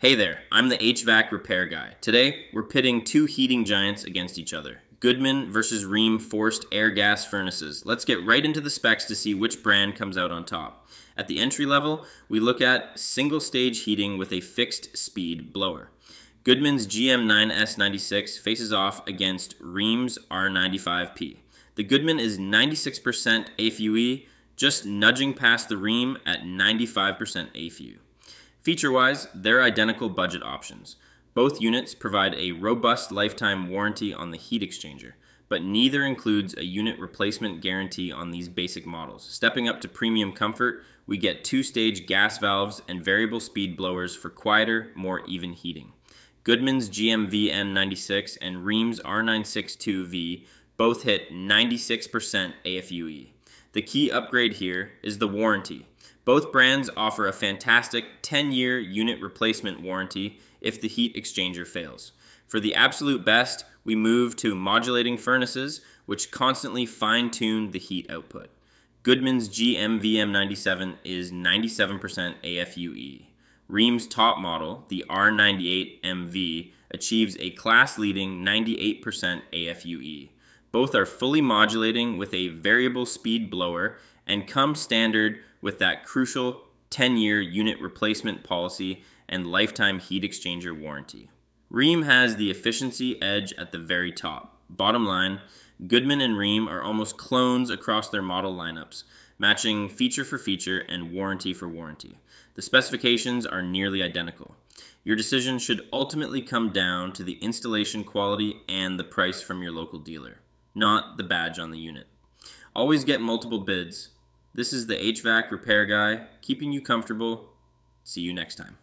Hey there, I'm the HVAC repair guy. Today, we're pitting two heating giants against each other. Goodman versus Rheem forced air gas furnaces. Let's get right into the specs to see which brand comes out on top. At the entry level, we look at single stage heating with a fixed speed blower. Goodman's GM9S96 faces off against Rheem's R95P. The Goodman is 96% AFUE, just nudging past the Rheem at 95% AFU. Feature-wise, they're identical budget options. Both units provide a robust lifetime warranty on the heat exchanger, but neither includes a unit replacement guarantee on these basic models. Stepping up to premium comfort, we get two-stage gas valves and variable speed blowers for quieter, more even heating. Goodman's GMVM96 and Rheem's R962V both hit 96% AFUE. The key upgrade here is the warranty. Both brands offer a fantastic 10 year unit replacement warranty if the heat exchanger fails. For the absolute best, we move to modulating furnaces, which constantly fine tune the heat output. Goodman's GMVM97 is 97% AFUE. Rheem's top model, the R98MV, achieves a class leading 98% AFUE. Both are fully modulating with a variable speed blower and come standard with that crucial 10 year unit replacement policy and lifetime heat exchanger warranty. Rheem has the efficiency edge at the very top. Bottom line, Goodman and Rheem are almost clones across their model lineups, matching feature for feature and warranty for warranty. The specifications are nearly identical. Your decision should ultimately come down to the installation quality and the price from your local dealer, not the badge on the unit. Always get multiple bids, this is the HVAC repair guy, keeping you comfortable. See you next time.